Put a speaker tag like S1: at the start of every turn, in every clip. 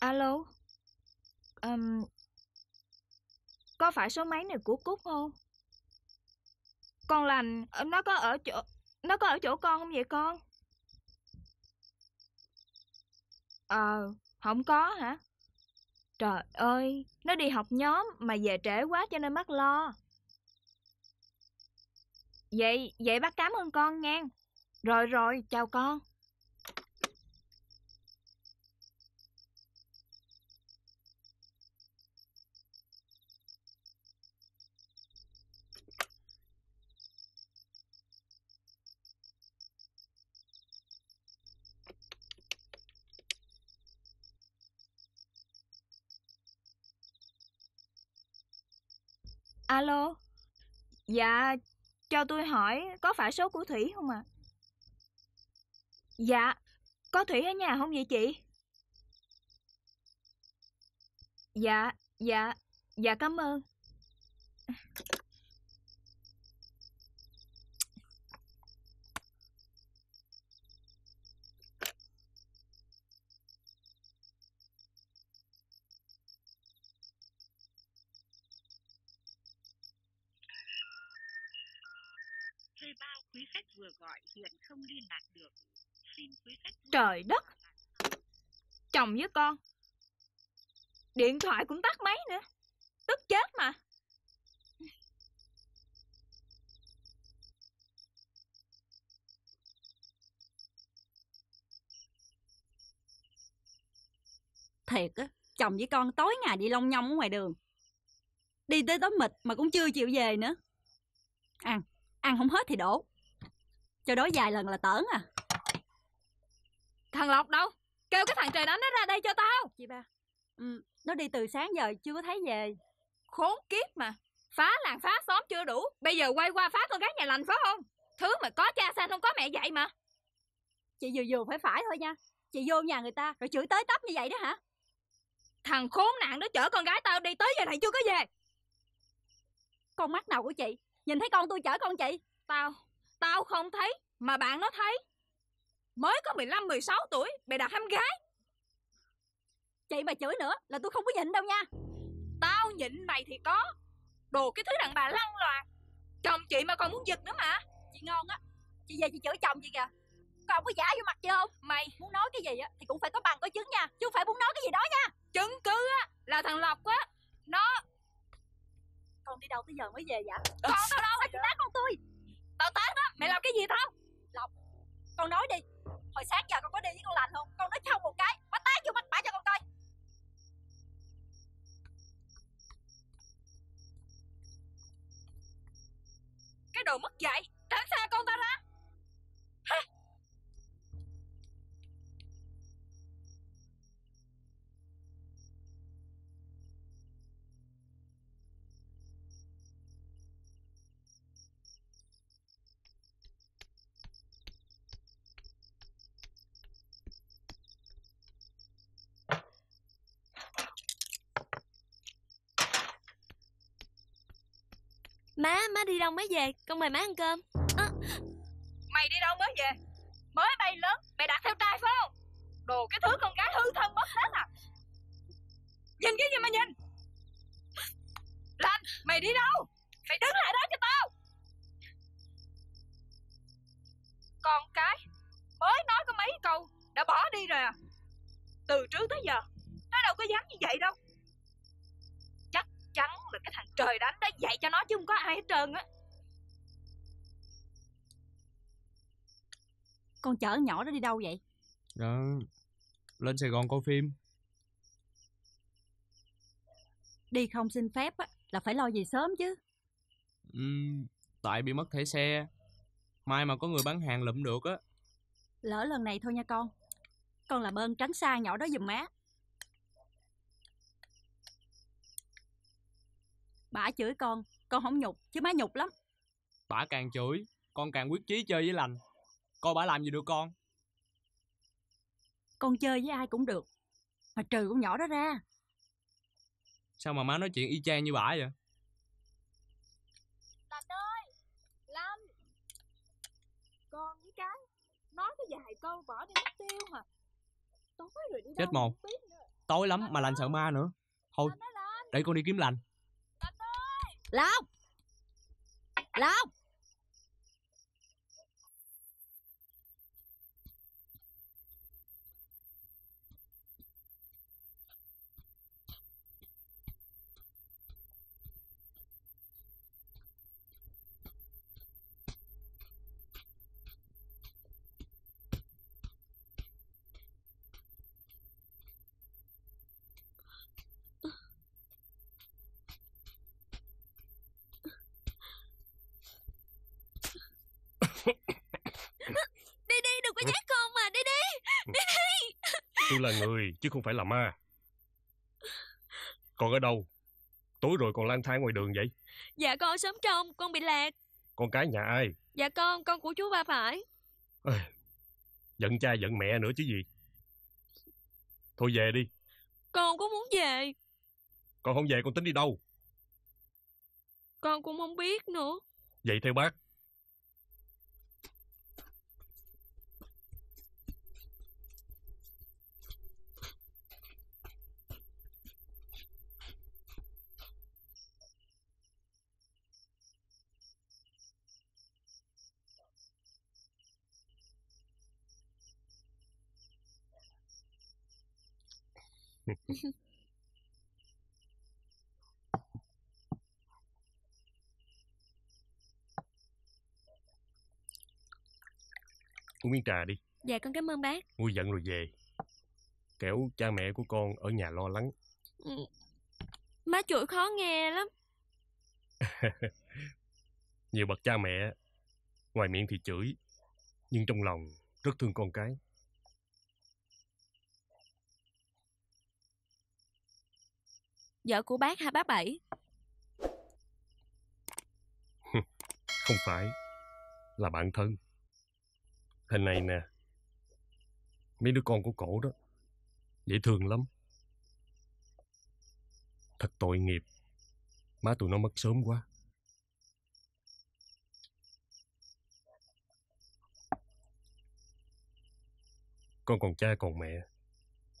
S1: Alo um, Có phải số máy này của Cúc không? Con lành ờ, Nó có ở chỗ Nó có ở chỗ con không vậy con? Ờ Không có hả? Trời ơi Nó đi học nhóm Mà về trễ quá cho nên mắc lo Vậy Vậy bác cảm ơn con nha Rồi rồi chào con Alo? Dạ Cho tôi hỏi, Có phải số của Thủy không ạ? À? Dạ Có Thủy ở nhà không vậy chị? Dạ Dạ Dạ cảm ơn.
S2: Gọi hiện không liên lạc được. Xin quý khách
S1: Trời đất. Chồng với con. Điện thoại cũng tắt máy nữa. Tức chết mà.
S3: Thiệt á, chồng với con tối ngày đi long nhong ở ngoài đường. Đi tới tối mịt mà cũng chưa chịu về nữa. Ăn, ăn không hết thì đổ. Cho đó vài lần là tởn à.
S1: Thằng Lộc đâu? Kêu cái thằng trời đánh nó ra đây cho tao.
S3: Chị ba, ừ, nó đi từ sáng giờ chưa có thấy về.
S1: Khốn kiếp mà. Phá làng phá xóm chưa đủ. Bây giờ quay qua phá con gái nhà lành phải không? Thứ mà có cha sanh không có mẹ dạy mà.
S3: Chị vừa vừa phải phải thôi nha. Chị vô nhà người ta rồi chửi tới tấp như vậy đó hả?
S1: Thằng khốn nạn đó chở con gái tao đi tới giờ này chưa có về.
S3: Con mắt nào của chị? Nhìn thấy con tôi chở con chị?
S1: Tao, tao không thấy, mà bạn nó thấy. Mới có 15, 16 tuổi, bày đặt em gái.
S3: Chị mà chửi nữa là tôi không có nhịn đâu nha.
S1: Tao nhịn mày thì có. Đồ cái thứ đàn bà lăng loạn. Chồng chị mà còn muốn giật nữa mà.
S3: Chị ngon á. Chị về chị chửi chồng chị kìa. Con có giả vô mặt chị không?
S1: Mày
S3: muốn nói cái gì á thì cũng phải có bằng có chứng nha, chứ không phải muốn nói cái gì đó nha.
S1: Chứng cứ á là thằng Lộc á, nó
S3: con đi đâu tới giờ mới về vậy?
S1: Con tao đâu?
S3: Sao chị tát con tôi?
S1: Tao tát đó, mày làm cái gì tao?
S3: Lộc, con nói đi. Hồi sáng giờ con có đi với con lành không? Con nói không một cái, bắt tát vô mắt bả cho con coi.
S1: Cái đồ mất dạy,
S4: xong mới về? Con mời má ăn cơm. À,
S1: Mày đi đâu mới về? Mới bay lớn, mày đặt theo trai phải không? Đồ cái thứ con gái hư thân mất hết à? Nhìn cái gì mà nhìn? Lanh, mày đi đâu? Phải đứng lại đó cho tao. Con cái, mới nói có mấy câu, đã bỏ đi rồi à? Từ trước tới giờ, nó đâu có dám như vậy đâu. Chắc chắn là cái thằng trời đánh đã dạy cho nó chứ không có ai hết trơn á.
S3: Con chở nhỏ đó đi đâu vậy?
S5: Đó, lên Sài Gòn coi phim.
S3: Đi không xin phép á, là phải lo gì sớm chứ.
S5: Ừm, tại bị mất thẻ xe. Mai mà có người bán hàng lụm được á.
S3: Lỡ lần này thôi nha con. Con làm ơn tránh xa nhỏ đó giùm má. Bả chửi con, con không nhục, chứ má nhục lắm.
S5: Bả càng chửi, con càng quyết chí chơi với lành. Coi bả làm gì được con.
S3: Con chơi với ai cũng được. Mà trừ con nhỏ đó ra.
S5: Sao mà má nói chuyện y chang như bả vậy?
S1: Lành ơi! Lành! Con với cái, nói cái vài câu bỏ đi mất tiêu mà. Tối rồi đi
S5: Chết
S1: đâu
S5: tối lắm mà lành sợ ma nữa thôi để con đi kiếm lành
S3: Long Long
S4: Đi đi đừng có nhát con mà Đi đi
S6: Tôi là người chứ không phải là ma. Con ở đâu? Tối rồi còn lang thang ngoài đường vậy?
S4: Dạ con ở xóm trong Con bị lạc
S6: Con cái nhà ai?
S4: Dạ con Con của chú ba phải
S6: Giận cha giận mẹ nữa chứ gì? Thôi về đi.
S4: Con cũng muốn về
S6: Con không về con tính đi đâu?
S4: Con cũng không biết nữa
S6: Vậy theo bác. Uống miếng trà đi.
S4: Dạ con cảm ơn bác
S6: Nguôi giận rồi về. Kẻo cha mẹ của con ở nhà lo lắng.
S4: Ừ. Má chửi khó nghe lắm
S6: Nhiều bậc cha mẹ, ngoài miệng thì chửi, nhưng trong lòng rất thương con cái.
S4: Vợ của bác hả bác Bảy
S6: Không phải là bạn thân. Hình này nè, mấy đứa con của cổ đó, dễ thương lắm. Thật tội nghiệp, má tụi nó mất sớm quá. Con còn cha còn mẹ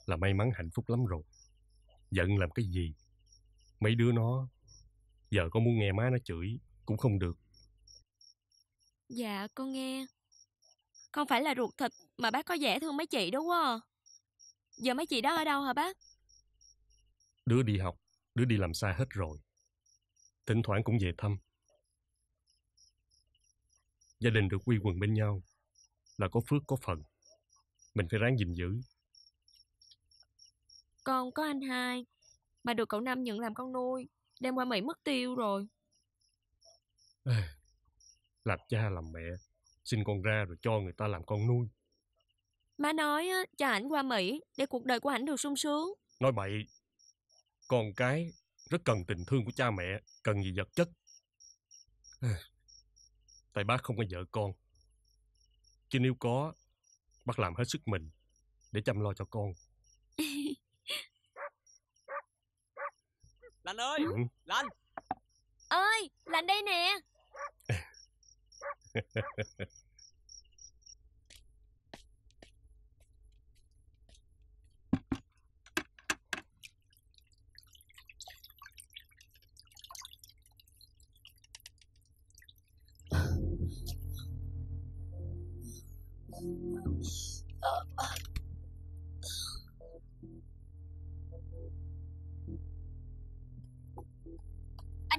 S6: là may mắn hạnh phúc lắm rồi. Giận làm cái gì? Mấy đứa nó giờ có muốn nghe má nó chửi cũng không được.
S4: Dạ con nghe Không phải là ruột thịt Mà bác có dễ thương mấy chị đúng không? Giờ mấy chị đó ở đâu hả bác
S6: Đứa đi học, đứa đi làm xa hết rồi. Thỉnh thoảng cũng về thăm. Gia đình được quy quần bên nhau là có phước có phần. Mình phải ráng gìn giữ.
S4: Con có anh hai Mà được cậu Năm nhận làm con nuôi Đem qua Mỹ mất tiêu rồi
S6: Làm cha làm mẹ, sinh con ra rồi cho người ta làm con nuôi.
S4: Má nói á, cho ảnh qua Mỹ Để cuộc đời của ảnh được sung sướng
S6: Nói bậy, con cái rất cần tình thương của cha mẹ, cần gì vật chất. Tại bác không có vợ con. Chứ nếu có, bác làm hết sức mình để chăm lo cho con.
S5: Lành ơi!
S6: Ừ.
S5: lành
S4: Ơi lành đây nè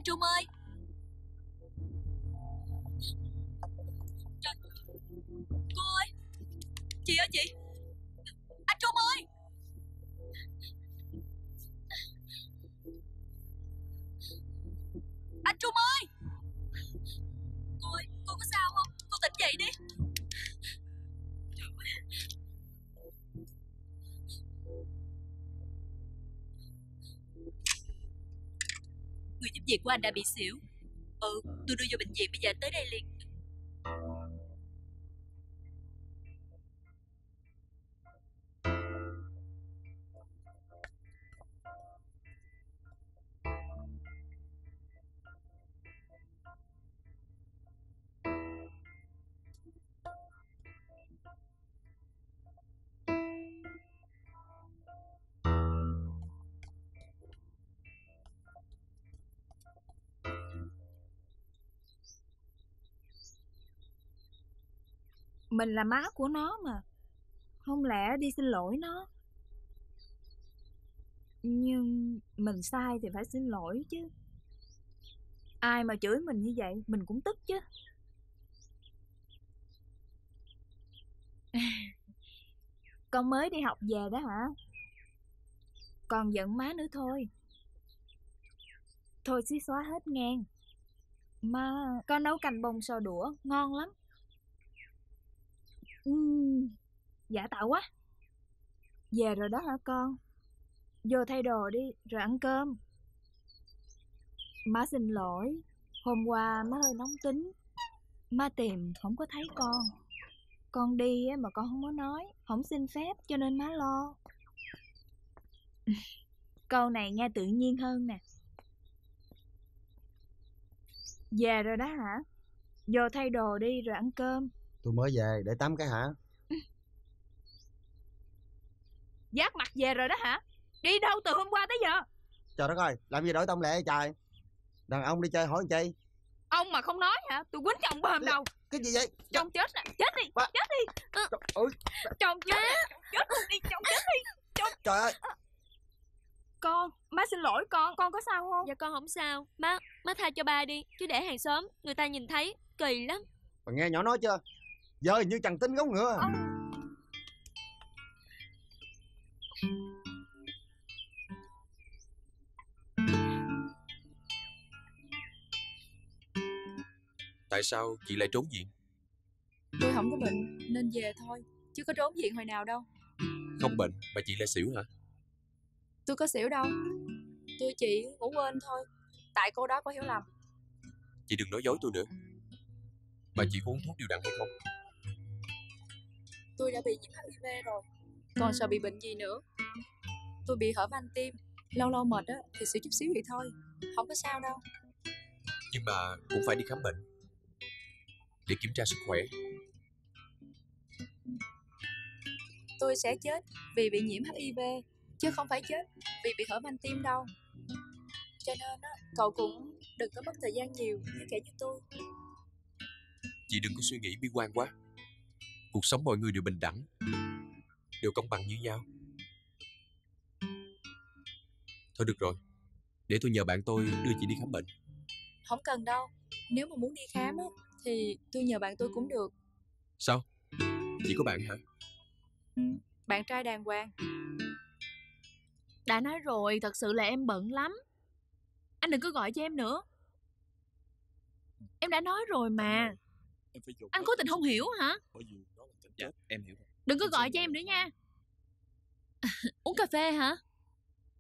S3: Anh Trung ơi. Trời, Cô ơi. Chị ơi chị. Việc của anh đã bị xỉu. Ừ tôi đưa vô bệnh viện, bây giờ tới đây liền.
S1: Mình là má của nó mà. Không lẽ đi xin lỗi nó? Nhưng mình sai thì phải xin lỗi chứ. Ai mà chửi mình như vậy, mình cũng tức chứ. Con mới đi học về đó hả? Còn giận má nữa thôi. Thôi xí xóa hết ngang. mà con nấu canh bông sò đũa, ngon lắm. Uhm, giả tạo quá. Về rồi đó hả con? Vô thay đồ đi, rồi ăn cơm. Má xin lỗi, hôm qua má hơi nóng tính. Má tìm không có thấy con. Con đi mà con không có nói, không xin phép cho nên má lo. Câu này nghe tự nhiên hơn nè. Về rồi đó hả? Vô thay đồ đi rồi ăn cơm.
S7: Tôi mới về để tắm cái hả?
S1: Giác mặt về rồi đó hả? Đi đâu từ hôm qua tới giờ?
S7: Trời đất ơi, làm gì đổi tông lệ vậy trời? Đàn ông đi chơi hỏi chi?
S1: Ông mà không nói hả? Tôi quýnh chồng bơm đầu.
S7: Cái gì vậy?
S1: Chồng chết nè, chết đi,
S7: Ba-
S1: chết đi.
S7: Trời ơi,
S1: Chồng chết, chồng chết đi, chồng chết đi.
S7: trời ơi,
S1: Con, má xin lỗi con, con có sao không?
S4: Dạ con không sao Má, má tha cho ba đi Chứ để hàng xóm Người ta nhìn thấy Kỳ lắm
S7: bà nghe nhỏ nói chưa? Giờ như chẳng tính gấu ngựa.
S8: Tại sao chị lại trốn viện?
S9: Tôi không có bệnh nên về thôi Chứ có trốn viện hồi nào đâu
S8: Không bệnh mà chị lại xỉu hả?
S9: Tôi có xỉu đâu Tôi chỉ ngủ quên thôi Tại cô đó có hiểu lầm
S8: Chị đừng nói dối tôi nữa. Mà chị có uống thuốc điều đặn hay không?
S9: Tôi đã bị nhiễm HIV rồi Còn sợ bị bệnh gì nữa Tôi bị hở van tim Lâu lâu mệt á thì xỉu chút xíu vậy thôi Không có sao đâu
S8: Nhưng mà cũng phải đi khám bệnh. Để kiểm tra sức khỏe.
S9: Tôi sẽ chết vì bị nhiễm HIV Chứ không phải chết vì bị hở van tim đâu Cho nên á Cậu cũng đừng có mất thời gian nhiều Như kẻ như tôi
S8: Chị đừng có suy nghĩ bi quan quá. Cuộc sống mọi người đều bình đẳng. Đều công bằng như nhau. Thôi được rồi. Để tôi nhờ bạn tôi đưa chị đi khám bệnh.
S9: Không cần đâu Nếu mà muốn đi khám á Thì tôi nhờ bạn tôi cũng được
S8: Sao? Chỉ có bạn hả?
S9: Bạn trai đàng hoàng
S10: Đã nói rồi, thật sự là em bận lắm. Anh đừng có gọi cho em nữa. Em đã nói rồi mà. Anh cố tình không hiểu hả?
S8: Dạ, em hiểu rồi.
S10: Đừng có gọi cho em nữa nha. Uống cà phê hả?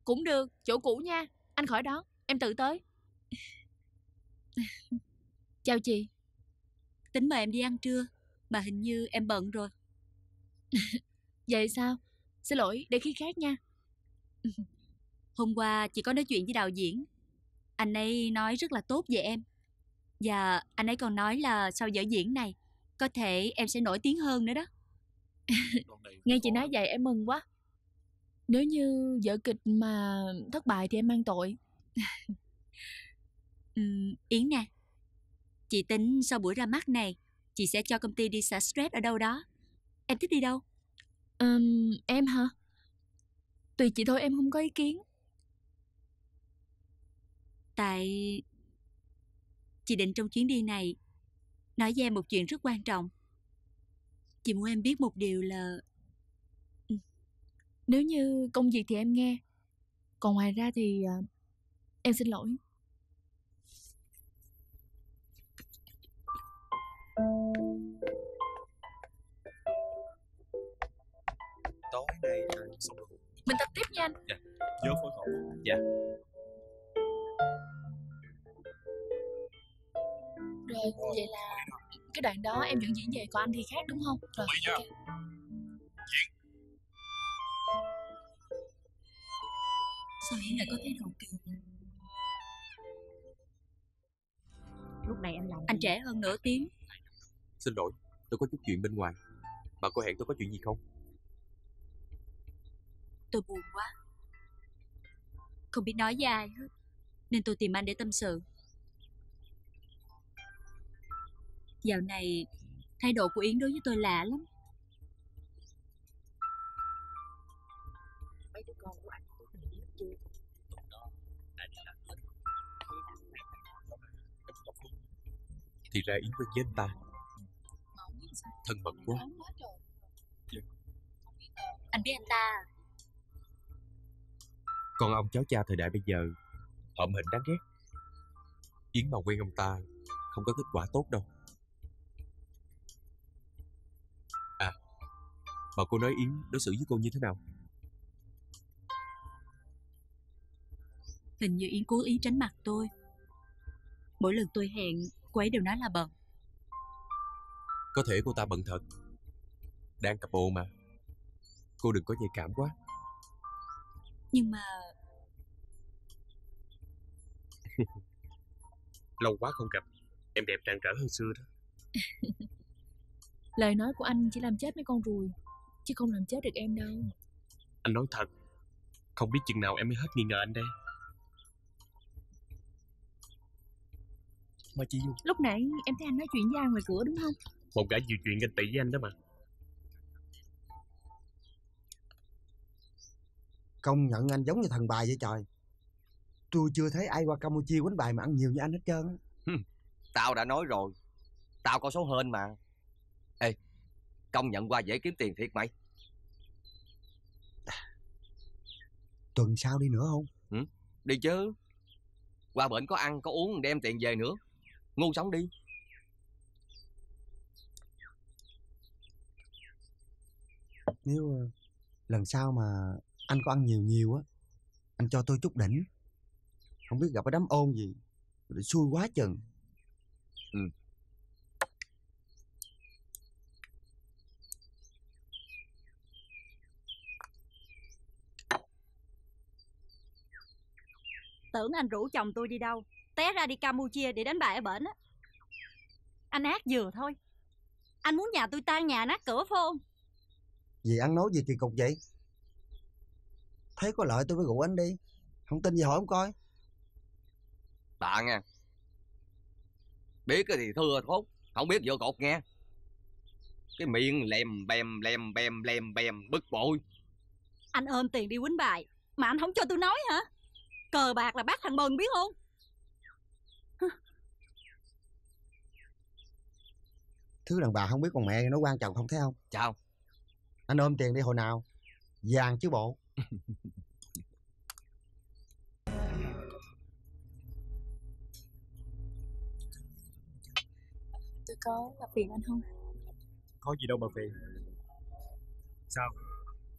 S10: Cũng được, chỗ cũ nha. Anh khỏi đó, em tự tới. Chào chị.
S11: Tính mời em đi ăn trưa, mà hình như em bận rồi.
S10: Vậy sao? Xin lỗi, để khi khác nha.
S11: Hôm qua chị có nói chuyện với đạo diễn. Anh ấy nói rất là tốt về em. Và anh ấy còn nói là sau vở diễn này, có thể em sẽ nổi tiếng hơn nữa đó.
S10: Nghe chị nói vậy em mừng quá. Nếu như vở kịch mà thất bại thì em mang tội.
S11: Ừm, Yến nè, chị tính sau buổi ra mắt này, chị sẽ cho công ty đi xả stress ở đâu đó. Em thích đi đâu?
S10: Ừm, em hả? Tùy chị thôi em không có ý kiến.
S11: Tại chị định trong chuyến đi này nói với em một chuyện rất quan trọng. Chị muốn em biết một điều là
S10: Nếu như công việc thì em nghe. Còn ngoài ra thì à, em xin lỗi.
S8: Tối nay ăn xong rồi.
S10: Mình tập tiếp nha anh.
S8: Nhớ phối hợp. Dạ.
S10: Rồi, vậy là cái đoạn đó em vẫn diễn về còn anh thì khác đúng không? Rồi, ok.
S11: sao em lại có thái độ kỳ
S9: Lúc này anh làm
S11: Anh trẻ hơn nửa tiếng,
S8: Xin lỗi, tôi có chút chuyện bên ngoài. Bà có hẹn tôi có chuyện gì không?
S11: tôi buồn quá. Không biết nói với ai hết, nên tôi tìm anh để tâm sự. Dạo này Thái độ của Yến đối với tôi lạ lắm.
S10: Mấy đứa con của anh có người biết chưa?
S8: Thì ra Yến quen với anh ta. Thân mật quá.
S11: Anh biết anh ta
S8: Con ông cháu cha thời đại bây giờ Hợm hình đáng ghét Yến mà quen ông ta Không có kết quả tốt đâu Mà cô nói Yến đối xử với cô như thế nào?
S11: Hình như Yến cố ý tránh mặt tôi. Mỗi lần tôi hẹn, cô ấy đều nói là bận.
S8: Có thể cô ta bận thật. Đang cặp bộ mà. Cô đừng có nhạy cảm quá.
S11: Nhưng mà
S12: Lâu quá không gặp. Em đẹp rạng rỡ hơn xưa đó.
S11: Lời nói của anh chỉ làm chết mấy con ruồi, chứ không làm chết được em đâu.
S12: Anh nói thật Không biết chừng nào em mới hết nghi ngờ anh đây. Mà chị Du
S11: Lúc nãy em thấy anh nói chuyện với ai ngoài cửa đúng không?
S12: Một gã nhiều chuyện ganh tị với anh đó mà.
S7: Công nhận anh giống như thần bài vậy trời. Tôi chưa thấy ai qua Campuchia quánh bài mà ăn nhiều như anh hết trơn á.
S13: Tao đã nói rồi. Tao có số hên mà. Ê Công nhận qua dễ kiếm tiền thiệt mày
S7: Tuần sau đi nữa không?
S13: Đi chứ. Qua bệnh có ăn có uống đem tiền về nữa. Ngu sống đi.
S7: Nếu ờ, lần sau mà anh có ăn nhiều nhiều á Anh cho tôi chút đỉnh. Không biết gặp cái đám ôn gì xui quá chừng
S3: Tưởng anh rủ chồng tôi đi đâu. Té ra đi Campuchia để đánh bài ở bển á. Anh ác vừa thôi. Anh muốn nhà tôi tan nhà nát cửa phải không?
S7: Gì ăn nói gì kỳ cục vậy. Thấy có lợi tôi mới rủ anh đi. Không tin gì hỏi không coi.
S13: Tạ nha Biết cái thì thưa thốt Không biết vô cột nghe. Cái miệng lèm bèm lèm bèm lèm bèm bực bội.
S3: Anh ôm tiền đi quýnh bài Mà anh không cho tôi nói hả Cờ bạc là bác thằng Bần biết không?
S7: Thứ đàn bà không biết con mẹ nó quan trọng không thấy không?
S13: Chào.
S7: Anh ôm tiền đi hồi nào? Vàng chứ bộ.
S10: Tôi có gặp phiền anh không?
S12: Có gì đâu mà phiền. Sao?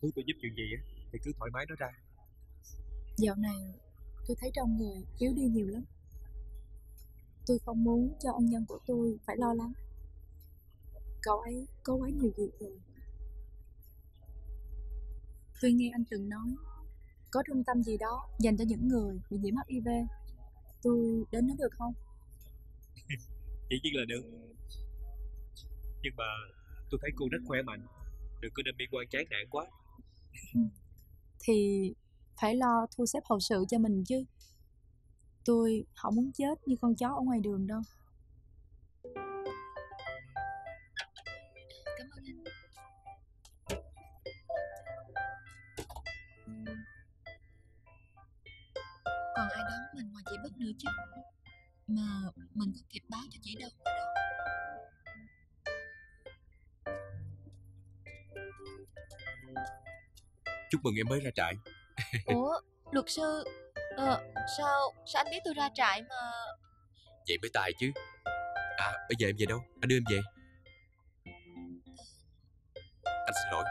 S12: Thứ tôi giúp chuyện gì á Thì cứ thoải mái nói ra.
S10: Dạo này tôi thấy trong người yếu đi nhiều lắm. Tôi không muốn cho ân nhân của tôi phải lo lắng. Cậu ấy có quá nhiều việc rồi. Tôi nghe anh từng nói có trung tâm gì đó dành cho những người bị nhiễm HIV. Tôi đến đó được không?
S12: Dĩ nhiên là được Nhưng mà tôi thấy cô rất khỏe mạnh Đừng có nên bi quan chán nản quá
S10: Thì phải lo thu xếp hậu sự cho mình chứ. Tôi không muốn chết như con chó ở ngoài đường đâu. Cảm ơn anh. Còn ai đón mình ngoài chị Bích nữa chứ Mà mình có kịp báo cho chị đâu đâu
S8: Chúc mừng em mới ra trại
S14: Ủa, luật sư, ờ, sao, sao anh biết tôi ra trại mà...
S8: Vậy mới tài chứ. À bây giờ em về đâu? Anh đưa em về. Anh xin lỗi.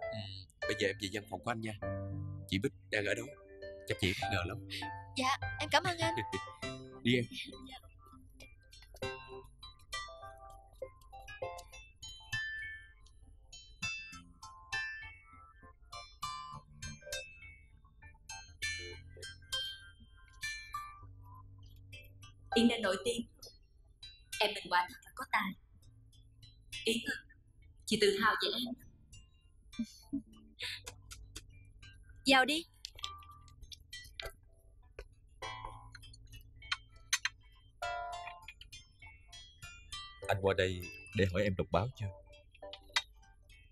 S8: Ừ, Bây giờ em về văn phòng của anh nha. Chị Bích đang ở đâu Chắc chị ngờ lắm.
S14: Dạ, em cảm ơn anh.
S8: Đi em
S11: Yến đã nổi tiếng Em mình quả thật là có tài Yến à Chị tự hào về em
S14: Vào đi.
S8: Anh qua đây để hỏi em đọc báo chưa?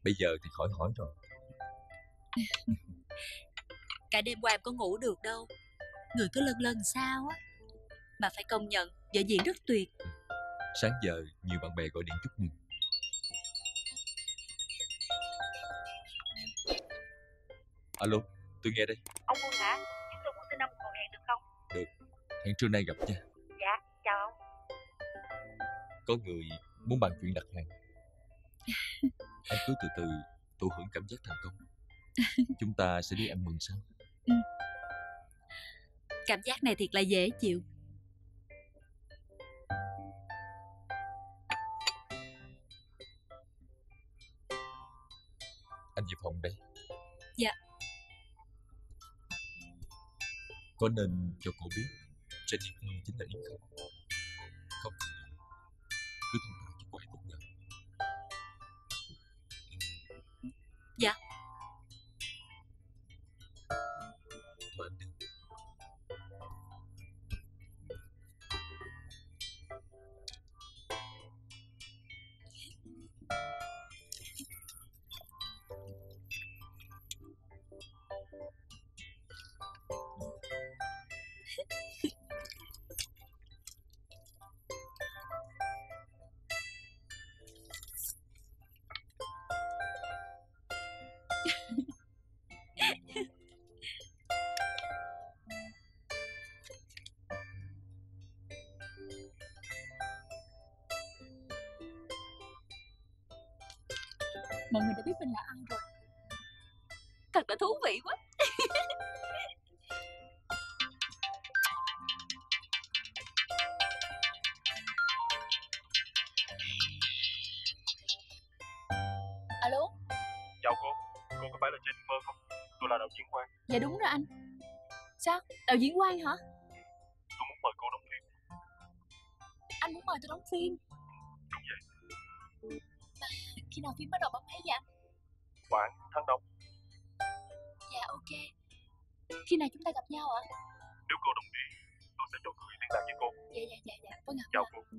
S8: Bây giờ thì khỏi hỏi rồi.
S11: Cả đêm qua em có ngủ được đâu Người cứ lân lân sao á Mà phải công nhận vở diễn rất tuyệt
S8: Sáng giờ nhiều bạn bè gọi điện chúc mừng. Alo, tôi nghe đây.
S9: Ông Quân hả? Chúng tôi muốn xin ông một cuộc hẹn được không?
S8: Được, hẹn trưa nay gặp nha.
S9: Dạ, chào ông.
S8: Có người muốn bàn chuyện đặt hàng. Anh cứ từ từ tụ hưởng cảm giác thành công. Chúng ta sẽ đi ăn mừng sau.
S11: Cảm giác này thiệt là dễ chịu
S8: Có nên cho cô biết Jenny Phương chính là Yến? Không
S11: Mọi người đã biết mình là ai rồi Thật là thú vị quá
S10: Alo
S12: Chào cô, cô có phải là Jennifer không? Tôi là đạo diễn Quang,
S10: Dạ đúng rồi anh Sao? Đạo diễn Quang hả? Khi nào chúng ta gặp nhau ạ?
S12: Nếu cô đồng ý, tôi sẽ cho người liên lạc với cô.
S10: Dạ dạ dạ dạ Vâng ạ
S12: Chào cô.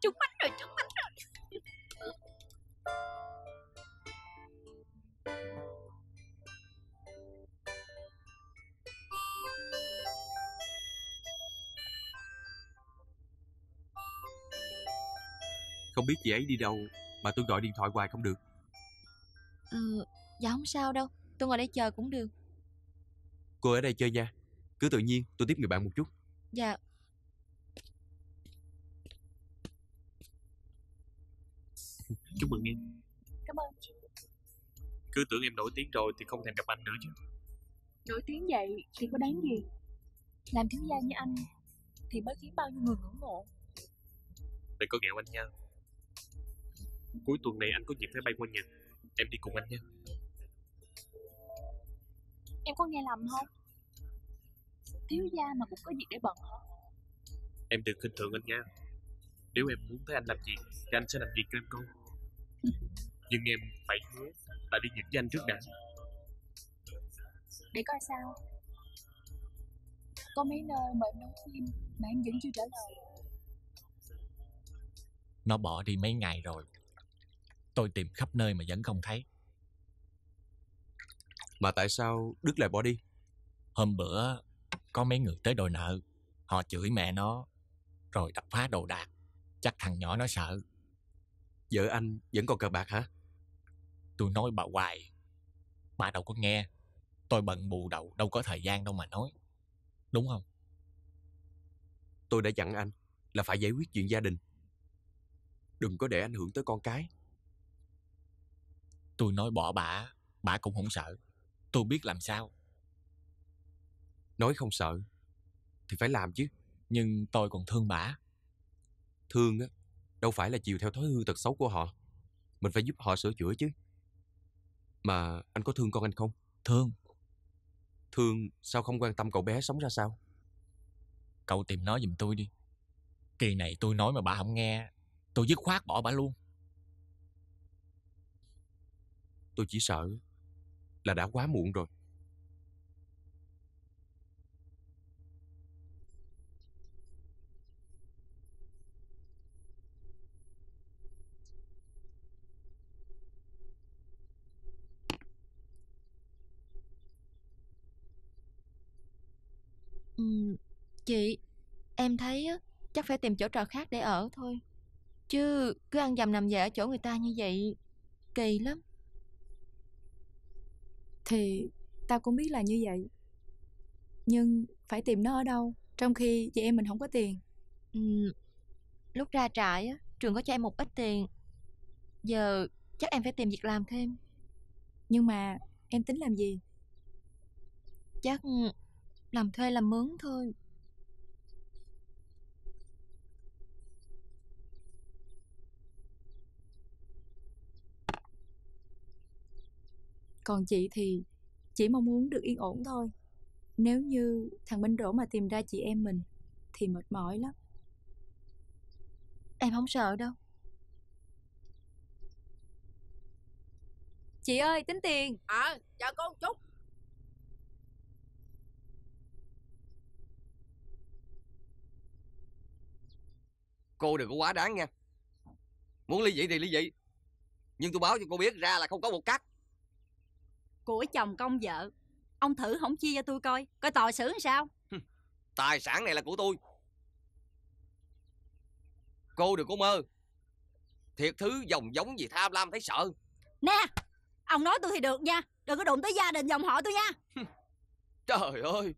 S10: Trúng bánh rồi trúng bánh rồi
S8: Không biết chị ấy đi đâu mà tôi gọi điện thoại hoài không được.
S14: Ừ, dạ không sao đâu Tôi ngồi đây chờ cũng được
S8: Cô ở đây chơi nha. Cứ tự nhiên, tôi tiếp người bạn một chút.
S14: Dạ
S12: Chúc mừng em.
S10: Cảm ơn chị
S12: Cứ tưởng em nổi tiếng rồi thì không thèm gặp anh nữa chứ.
S10: Nổi tiếng vậy thì có đáng gì Làm thiếu gia như anh Thì mới khiến bao nhiêu người ngưỡng mộ
S12: Đừng có ghẹo anh nha. Cuối tuần này anh có dịp phải bay qua Nhật. Em đi cùng anh nha.
S10: Em có nghe lầm không Thiếu gia mà cũng có việc để bận hả
S12: Em đừng khinh thường anh nha. Nếu em muốn thấy anh làm gì thì anh sẽ làm việc cho em coi. Nhưng em phải hứa là đi Nhật với anh trước đã.
S10: Để coi sao Có mấy nơi mà em đóng phim Mà em vẫn chưa trả lời
S15: Nó bỏ đi mấy ngày rồi. Tôi tìm khắp nơi mà vẫn không thấy.
S8: Mà tại sao Đức lại bỏ đi?
S15: Hôm bữa có mấy người tới đòi nợ. Họ chửi mẹ nó rồi đập phá đồ đạc. Chắc thằng nhỏ nó sợ.
S8: Vợ anh vẫn còn cờ bạc hả?
S15: Tôi nói bà hoài. Bà đâu có nghe. Tôi bận bù đầu đâu có thời gian đâu mà nói. Đúng không?
S8: Tôi đã dặn anh là phải giải quyết chuyện gia đình. Đừng có để ảnh hưởng tới con cái.
S15: Tôi nói bỏ bà, bà cũng không sợ. Tôi biết làm sao.
S8: Nói không sợ thì phải làm chứ.
S15: Nhưng tôi còn thương bà.
S8: Thương á, đâu phải là chiều theo thói hư tật xấu của họ. Mình phải giúp họ sửa chữa chứ. Mà anh có thương con anh không?
S15: Thương.
S8: Thương sao không quan tâm cậu bé sống ra sao?
S15: Cậu tìm nó giùm tôi đi. Kỳ này tôi nói mà bà không nghe. Tôi dứt khoát bỏ bà luôn.
S8: Tôi chỉ sợ là đã quá muộn rồi.
S14: Ừ, chị, em thấy chắc phải tìm chỗ trọ khác để ở thôi. Chứ cứ ăn dầm nằm về ở chỗ người ta như vậy, kỳ lắm.
S10: Thì tao cũng biết là như vậy. Nhưng phải tìm nó ở đâu, trong khi chị em mình không có tiền.
S14: Ừ, lúc ra trại á, trường có cho em một ít tiền. Giờ chắc em phải tìm việc làm thêm.
S10: Nhưng mà em tính làm gì?
S14: Chắc làm thuê làm mướn thôi.
S10: Còn chị thì chỉ mong muốn được yên ổn thôi. Nếu như thằng Minh Rỗ mà tìm ra chị em mình thì mệt mỏi lắm.
S14: Em không sợ đâu.
S10: Chị ơi, tính tiền.
S1: À, chờ cô một chút.
S13: Cô đừng có quá đáng nha Muốn ly dị thì ly dị Nhưng tôi báo cho cô biết ra là không có một cắt
S3: Của chồng công vợ. Ông thử không chia cho tôi coi Coi tòa xử làm sao?
S13: Tài sản này là của tôi. Cô đừng có mơ. Thiệt thứ dòng giống gì tham lam thấy sợ.
S3: Nè Ông nói tôi thì được nha Đừng có đụng tới gia đình dòng họ tôi nha.
S13: Trời ơi.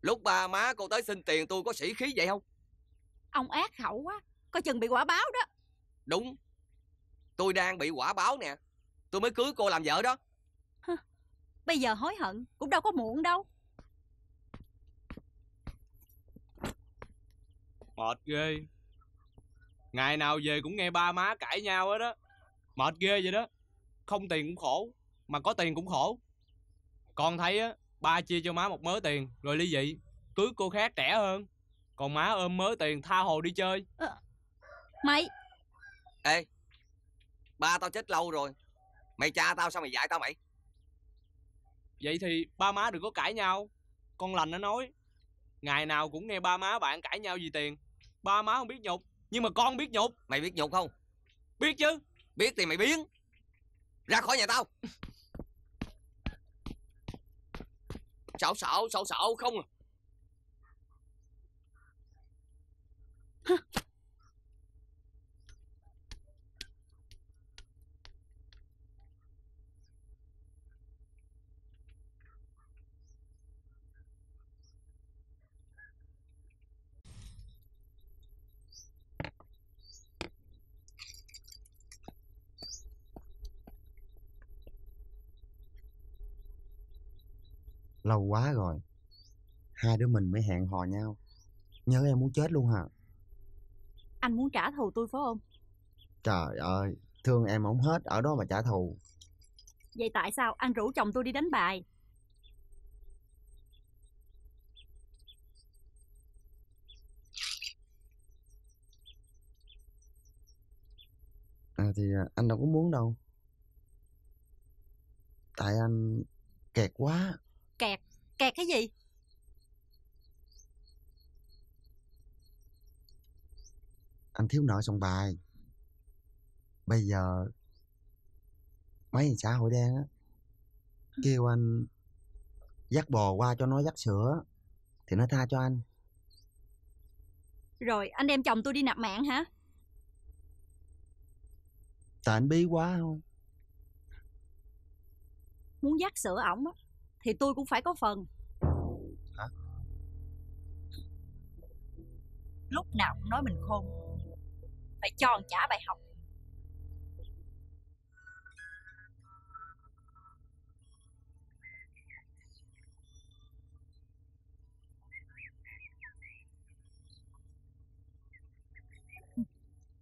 S13: Lúc ba má cô tới xin tiền tôi có sĩ khí vậy không?
S3: Ông ác khẩu quá Coi chừng bị quả báo đó.
S13: Đúng. Tôi đang bị quả báo nè. Tôi mới cưới cô làm vợ đó
S3: Bây giờ hối hận Cũng đâu có muộn đâu.
S5: Mệt ghê. Ngày nào về cũng nghe ba má cãi nhau hết đó Mệt ghê vậy đó. Không tiền cũng khổ Mà có tiền cũng khổ. Con thấy á Ba chia cho má một mớ tiền Rồi ly dị Cưới cô khác trẻ hơn. Còn má ôm mớ tiền tha hồ đi chơi.
S3: Mày.
S13: Ê Ba tao chết lâu rồi. Mày cha tao sao mày dạy tao mày
S5: Vậy thì ba má đừng có cãi nhau. Con lành nó nói Ngày nào cũng nghe ba má bạn cãi nhau vì tiền. Ba má không biết nhục Nhưng mà con biết nhục.
S13: Mày biết nhục không?
S5: Biết chứ.
S13: Biết thì mày biến. Ra khỏi nhà tao. Xạo xạo xạo xạo không à
S7: Lâu quá rồi. Hai đứa mình mới hẹn hò nhau. Nhớ em muốn chết luôn hả?
S3: Anh muốn trả thù tôi phải không?
S7: Trời ơi Thương em không hết ở đó mà trả thù.
S3: Vậy tại sao anh rủ chồng tôi đi đánh bài?
S7: À, Thì anh đâu có muốn đâu. Tại anh kẹt quá
S3: Kẹt. Kẹt cái gì?
S7: Anh thiếu nợ sòng bài Bây giờ Mấy xã hội đen á Kêu anh Dắt bò qua cho nó dắt sữa Thì nó tha cho anh.
S3: Rồi anh đem chồng tôi đi nạp mạng hả?
S7: Tại anh bí quá không?
S3: Muốn dắt sữa ổng á Thì tôi cũng phải có phần.
S7: Hả?
S3: Lúc nào cũng nói mình khôn. Phải cho anh trả bài học.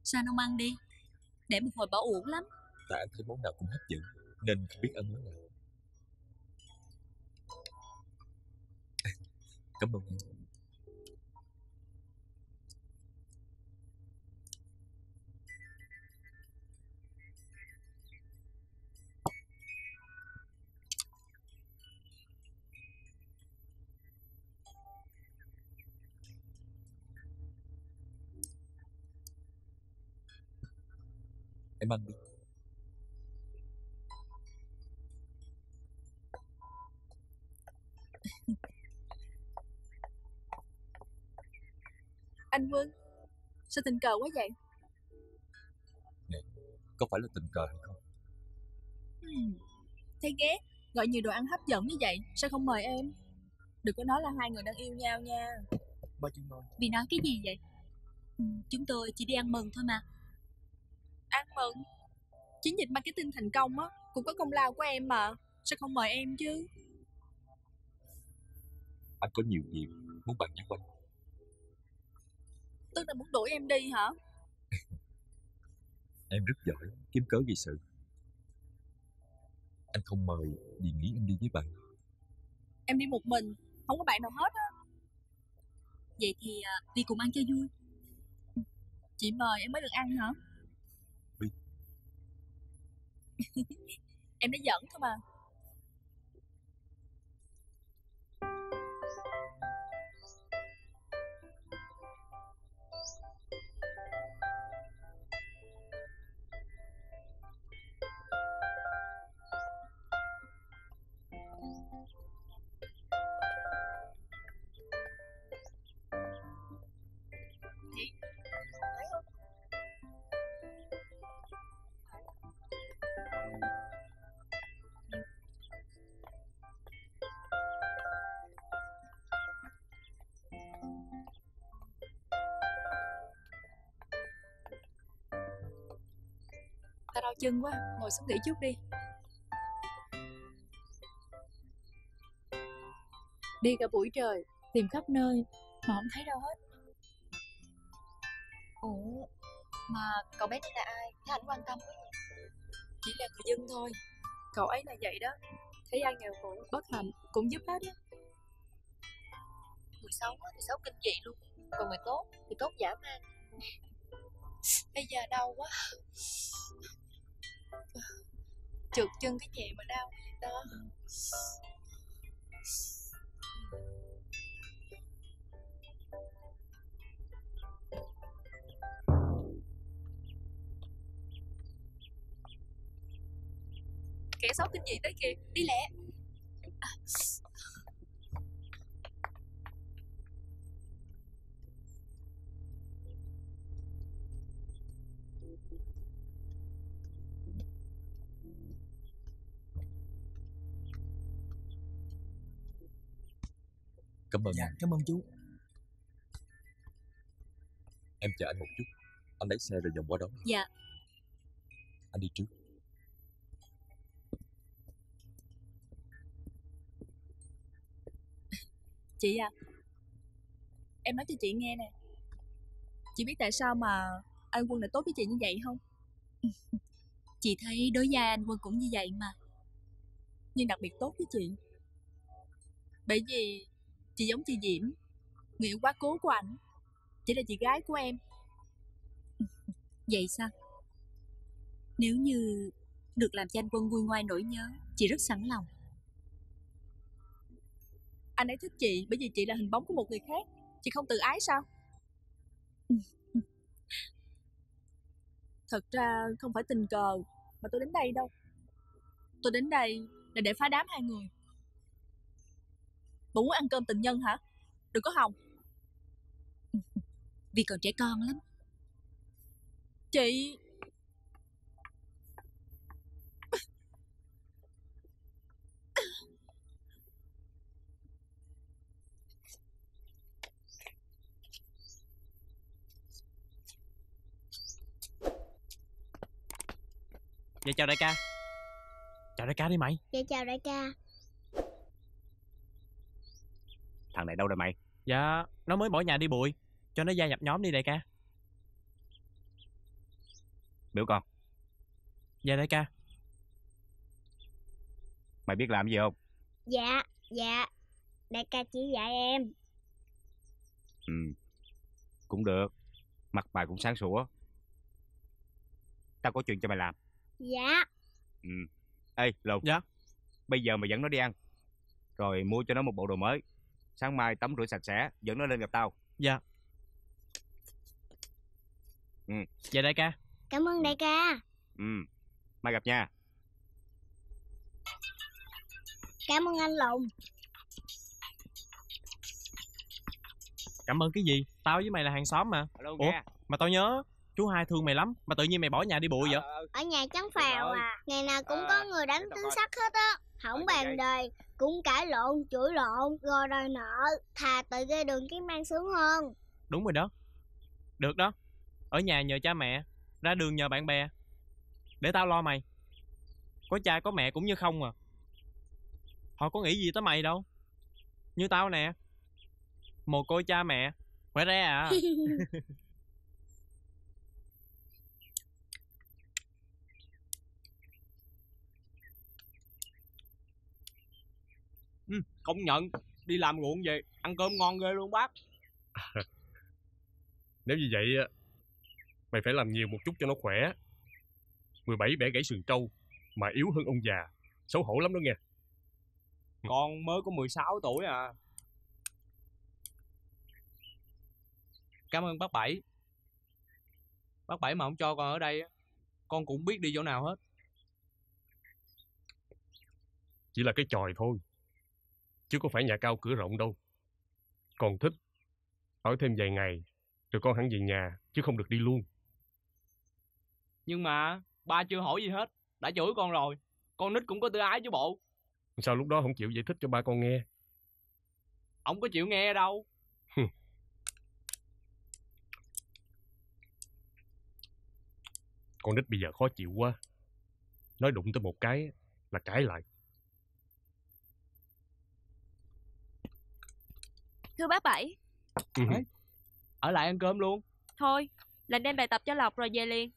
S11: Sao không ăn đi? Để một hồi bỏ uổng lắm.
S8: Tại anh thấy món nào cũng hấp dẫn Nên không biết ăn món nào Cảm ơn em. Em ăn đi.
S10: Anh Quân Sao tình cờ quá vậy
S8: Nè, có phải là tình cờ hay không?
S10: hmm. Thấy ghét Gọi nhiều đồ ăn hấp dẫn như vậy Sao không mời em Đừng có nói là hai người đang yêu nhau nha
S8: Ba chúng nói
S11: Vì nói cái gì vậy? Ừ, chúng tôi chỉ đi ăn mừng thôi mà.
S10: Ăn mừng Chiến dịch marketing thành công á Cũng có công lao của em mà Sao không mời em chứ
S8: Anh có nhiều việc muốn bàn với anh
S10: Tức là muốn đuổi em đi hả?
S8: Em rất giỏi kiếm cớ gây sự. Anh không mời vì nghĩ em đi với bạn.
S10: Em đi một mình Không có bạn nào hết á.
S11: Vậy thì à, đi cùng ăn cho vui.
S10: Chị mời em mới được ăn hả. Em đã giỡn thôi mà chân quá Ngồi xuống nghỉ chút đi. Đi cả buổi trời Tìm khắp nơi Mà không thấy đâu hết.
S14: Ủa Mà cậu bé này là ai? Thế anh quan tâm quá vậy.
S10: Chỉ là người dân thôi. Cậu ấy là vậy đó. Thấy ai nghèo khổ bất hạnh Cũng giúp hết á.
S14: Người xấu thì xấu kinh dị luôn. Còn người tốt thì tốt giả man. Bây giờ đau quá
S10: Trượt chân cái gì mà đau. Đó. Kẻ xấu kinh dị tới kìa. Đi lẹ. À.
S8: Cảm ơn
S16: Dạ,
S8: anh
S16: cảm ơn chú.
S8: Em chờ anh một chút Anh lấy xe rồi vòng qua đó
S11: Dạ.
S8: Anh đi trước
S10: Chị à Em nói cho chị nghe nè Chị biết tại sao mà anh Quân lại tốt với chị như vậy không?
S11: Chị thấy đối gia anh Quân cũng như vậy mà.
S10: Nhưng đặc biệt tốt với chị Bởi vì chị giống chị Diễm Người yêu quá cố của ảnh Chỉ là chị gái của em
S11: Vậy sao? Nếu như được làm cho anh Quân vui ngoai nỗi nhớ, chị rất sẵn lòng.
S10: Anh ấy thích chị bởi vì chị là hình bóng của một người khác Chị không tự ái sao? Thật ra không phải tình cờ mà tôi đến đây đâu Tôi đến đây là để phá đám hai người Bộ muốn ăn cơm tình nhân hả? Đừng có hòng
S11: Vì còn trẻ con lắm.
S10: Chị.
S5: Dạ chào đại ca. Chào đại ca đi mày.
S17: Dạ chào đại ca
S5: Thằng này đâu rồi mày? Dạ nó mới bỏ nhà đi bụi. Cho nó gia nhập nhóm đi đại ca. Biểu con. Dạ đại ca. Mày biết làm gì không?
S17: Dạ Dạ. Đại ca chỉ dạy em.
S5: Ừ Cũng được. Mặt mày cũng sáng sủa. Tao có chuyện cho mày làm.
S17: Dạ.
S5: Ừ. Ê Lục. Dạ. Bây giờ mày dẫn nó đi ăn. Rồi mua cho nó một bộ đồ mới Sáng mai tắm rửa sạch sẽ Dẫn nó lên gặp tao. Dạ. Ừ. Dạ đại ca.
S17: Cảm ơn đại ca.
S5: Ừ. Mai gặp nha.
S17: Cảm ơn anh Lùng
S16: Cảm ơn cái gì? Tao với mày là hàng xóm mà.
S5: Alo,
S16: Ủa,
S5: nghe.
S16: mà tao nhớ chú hai thương mày lắm, mà tự nhiên mày bỏ nhà đi bụi vậy?
S17: Ở nhà trắng phèo
S5: rồi.
S17: à. Ngày nào cũng
S5: Ờ,
S17: có người đánh tứ sắc hết á Không bàn đời Cũng cãi lộn, chửi lộn Rồi đòi nợ Thà tự gây đường cái mang sướng hơn
S16: Đúng rồi đó. Được đó. Ở nhà nhờ cha mẹ, ra đường nhờ bạn bè. Để tao lo mày. Có cha có mẹ cũng như không à. Họ có nghĩ gì tới mày đâu. Như tao nè. Mồ côi cha mẹ, khỏe re à.
S5: Ừ, công nhận. Đi làm ruộng về ăn cơm ngon ghê luôn bác.
S6: Nếu như vậy á, mày phải làm nhiều một chút cho nó khỏe. 17 bẻ gãy sườn trâu mà yếu hơn ông già, xấu hổ lắm đó nghe.
S5: con mới có 16 tuổi à. Cảm ơn bác bảy. Bác bảy mà không cho con ở đây á, con cũng biết đi chỗ nào hết.
S6: Chỉ là cái tròi thôi. Chứ có phải nhà cao cửa rộng đâu. Còn thích, ở thêm vài ngày, rồi con hẳn về nhà, chứ không được đi luôn.
S5: nhưng mà ba chưa hỏi gì hết đã chửi con rồi con nít cũng có tư ái chứ bộ
S6: Sao lúc đó không chịu giải thích cho ba con nghe?
S5: ông có chịu nghe đâu
S6: Con nít bây giờ khó chịu quá. Nói đụng tới một cái là cãi lại.
S4: Thưa bác Bảy,
S6: Ừ.
S5: ở lại ăn cơm luôn
S4: thôi, lệnh đem bài tập cho Lộc rồi về liền.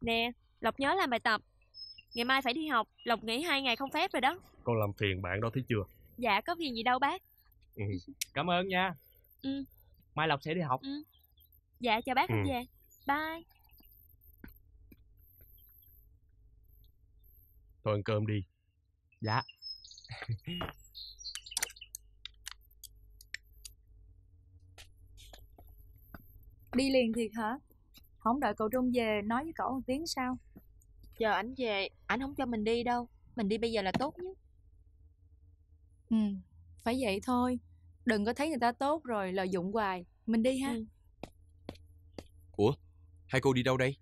S4: Nè, Lộc nhớ làm bài tập. Ngày mai phải đi học, Lộc nghỉ hai ngày không phép rồi đó.
S6: Con làm phiền bạn đó thấy chưa?
S4: Dạ, có phiền gì đâu bác.
S6: Ừ.
S5: cảm ơn nha
S4: Ừ.
S5: mai lộc sẽ đi học
S4: Ừ. Dạ, chào bác,
S6: Ừ.
S4: về. Bye.
S6: Thôi ăn cơm đi.
S5: dạ
S10: Đi liền thiệt hả? Không đợi cậu Trung về nói với cậu một tiếng sao?
S14: Chờ ảnh về, ảnh không cho mình đi đâu. Mình đi bây giờ là tốt nhất.
S10: Ừ, phải vậy thôi. Đừng có thấy người ta tốt rồi lợi dụng hoài. Mình đi ha.
S8: Ủa, hai cô đi đâu đây?